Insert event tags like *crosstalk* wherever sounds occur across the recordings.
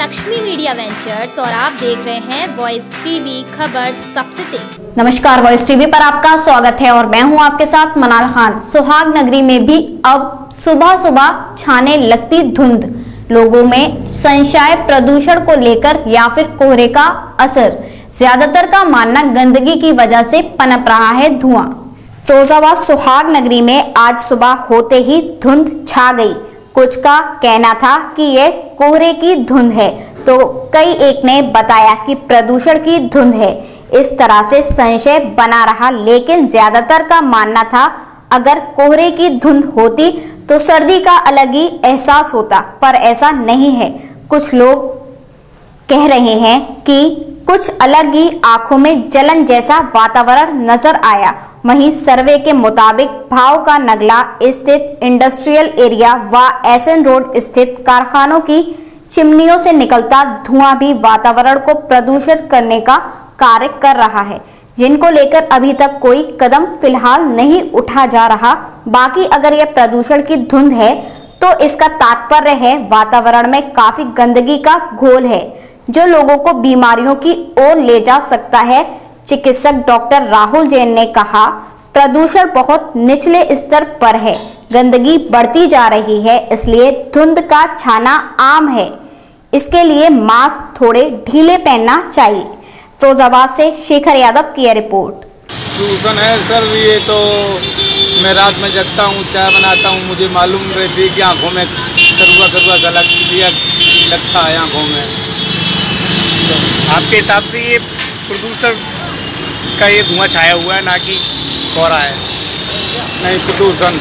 Lakshmi media ventures और आप देख रहे हैं वॉइस टीवी खबर सबसे तेज। नमस्कार वॉइस टीवी पर आपका स्वागत है और मैं हूँ आपके साथ मनाल खान। सुहाग नगरी में भी अब सुबह सुबह छाने लगती धुंध। लोगों में संशय, प्रदूषण को लेकर या फिर कोहरे का असर। ज़्यादातर का मानना गंदगी की वजह से पनप रहा है धुआँ। फिरोजाबाद सुहाग नगरी में आज सुबह होते ही धुंध छा गई। कुछ का कहना था कि यह कोहरे की धुंध है। तो कई एक ने बताया कि प्रदूषण की धुंध है। इस तरह से संशय बना रहा, लेकिन ज़्यादातर का मानना था, अगर कोहरे की धुंध होती तो सर्दी का अलग ही एहसास होता, पर ऐसा नहीं है। कुछ लोग कह रहे हैं कि कुछ अलग ही आँखों में जलन जैसा वातावरण नज़र आया वहीं सर्वे के मुताबिक भाव का नगला स्थित इंडस्ट्रियल एरिया व एसन रोड स्थित कारखानों की चिमनियों से निकलता धुआँ भी वातावरण को प्रदूषित करने का कार्य कर रहा है, जिनको लेकर अभी तक कोई कदम फ़िलहाल नहीं उठा जा रहा। बाकी अगर यह प्रदूषण की धुंध है तो इसका तात्पर्य है वातावरण में काफ़ी गंदगी का घोल है, जो लोगों को बीमारियों की ओर ले जा सकता है। चिकित्सक डॉक्टर राहुल जैन ने कहा प्रदूषण बहुत निचले स्तर पर है गंदगी बढ़ती जा रही है इसलिए धुंध का छाना आम है। इसके लिए मास्क थोड़े ढीले पहनना चाहिए। फिरोजाबाद से शेखर यादव की रिपोर्ट। प्रदूषण है सर ये तो मैं रात में जगता हूँ चाय बनाता हूँ मुझे मालूम रहती है कि आँखों में करुआ करुआ गला लगता है आँखों में। तो आपके हिसाब से ये प्रदूषण का ये धुआँ छाया हुआ है ना कि कोहरा है। नहीं प्रदूषण।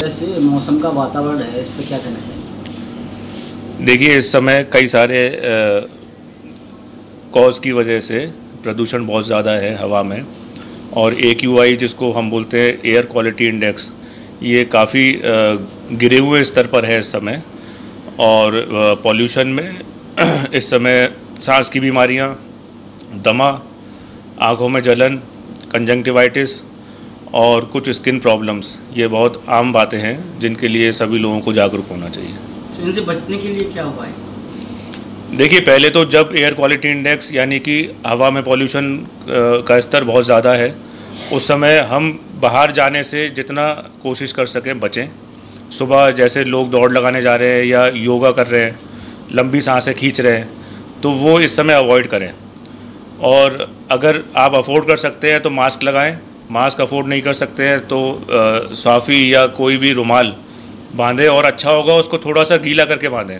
जैसे मौसम का वातावरण है इस पर क्या कहना चाहिए? देखिए इस समय कई सारे कॉज की वजह से प्रदूषण बहुत ज़्यादा है हवा में। और ए क्यू आई जिसको हम बोलते हैं एयर क्वालिटी इंडेक्स ये काफ़ी गिरे हुए स्तर पर है इस समय। और पॉल्यूशन में *clears throat* इस समय सांस की बीमारियाँ, दमा आँखों में जलन कंजंक्टिवाइटिस और कुछ स्किन प्रॉब्लम्स ये बहुत आम बातें हैं जिनके लिए सभी लोगों को जागरूक होना चाहिए। तो इनसे बचने के लिए क्या उपाय? देखिए पहले तो जब एयर क्वालिटी इंडेक्स यानी कि हवा में पॉल्यूशन का स्तर बहुत ज़्यादा है उस समय हम बाहर जाने से जितना कोशिश कर सकें बचें। सुबह जैसे लोग दौड़ लगाने जा रहे हैं या योगा कर रहे हैं लंबी साँसें खींच रहे हैं तो वो इस समय अवॉइड करें। और अगर आप अफोर्ड कर सकते हैं तो मास्क लगाएँ। मास्क अफोर्ड नहीं कर सकते हैं तो साफ़ी या कोई भी रुमाल बांधें और अच्छा होगा उसको थोड़ा सा गीला करके बांधें।